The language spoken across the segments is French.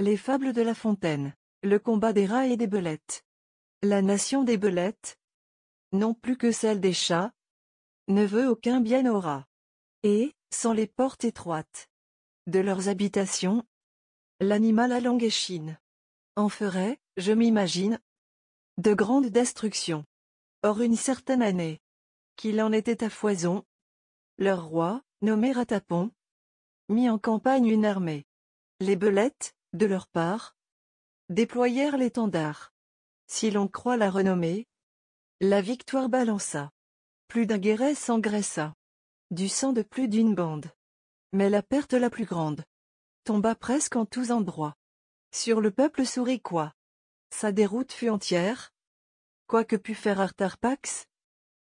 Les fables de La Fontaine. Le combat des rats et des belettes. La nation des belettes, non plus que celle des chats, ne veut aucun bien aux rats. Et, sans les portes étroites de leurs habitations, l'animal à langue échine en ferait, je m'imagine, de grandes destructions. Or une certaine année, qu'il en était à foison, leur roi, nommé Ratapon, mit en campagne une armée. Les belettes, de leur part, déployèrent l'étendard. Si l'on croit la renommée, la victoire balança. Plus d'un guéret s'engraissa. Du sang de plus d'une bande. Mais la perte la plus grande tomba presque en tous endroits. Sur le peuple souriquois. Sa déroute fut entière. Quoi que pût faire Artarpax,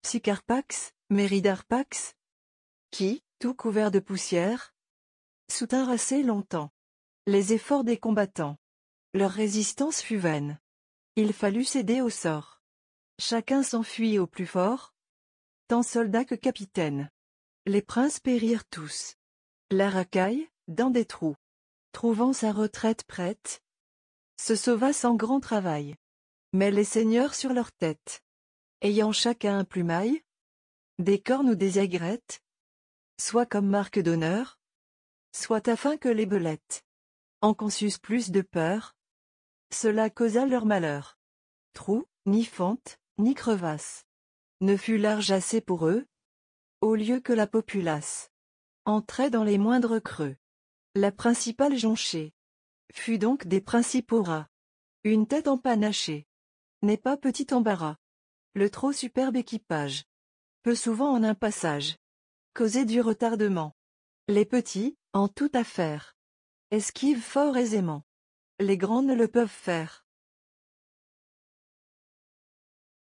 Psycarpax, Méridarpax, qui, tout couvert de poussière, soutint assez longtemps les efforts des combattants. Leur résistance fut vaine. Il fallut céder au sort. Chacun s'enfuit au plus fort. Tant soldats que capitaines. Les princes périrent tous. La racaille, dans des trous trouvant sa retraite prête, se sauva sans grand travail. Mais les seigneurs sur leur tête, ayant chacun un plumaille, des cornes ou des aigrettes, soit comme marque d'honneur, soit afin que les belettes en plus de peur, cela causa leur malheur. Trou, ni fente, ni crevasse, ne fut large assez pour eux, au lieu que la populace entrait dans les moindres creux. La principale jonchée fut donc des principaux rats. Une tête empanachée n'est pas petit embarras. Le trop superbe équipage peut souvent en un passage causer du retardement. Les petits, en toute affaire, esquivent fort aisément. Les grands ne le peuvent faire.